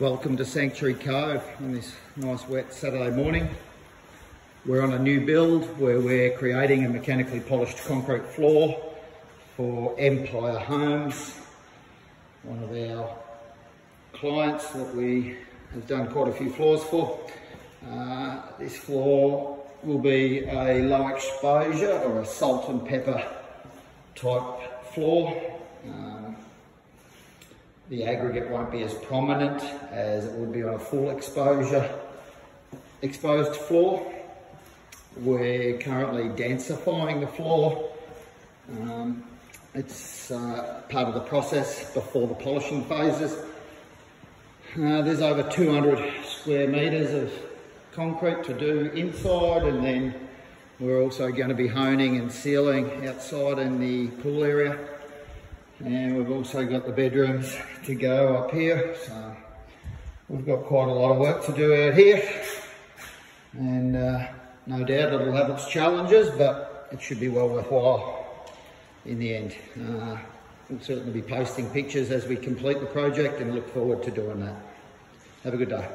Welcome to Sanctuary Cove on this nice wet Saturday morning. We're on a new build where we're creating a mechanically polished concrete floor for Empire Homes, one of our clients that we have done quite a few floors for. Uh, this floor will be a low exposure or a salt and pepper type floor. Um, the aggregate won't be as prominent as it would be on a full exposure exposed floor. We're currently densifying the floor. Um, it's uh, part of the process before the polishing phases. Uh, there's over 200 square metres of concrete to do inside and then we're also going to be honing and sealing outside in the pool area. And we've also got the bedrooms to go up here. So we've got quite a lot of work to do out here. And uh, no doubt it'll have its challenges, but it should be well worthwhile in the end. Uh, we'll certainly be posting pictures as we complete the project and look forward to doing that. Have a good day.